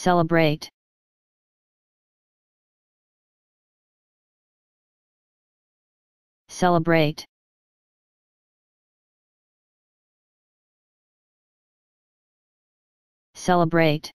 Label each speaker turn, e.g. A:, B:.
A: Celebrate. Celebrate. Celebrate.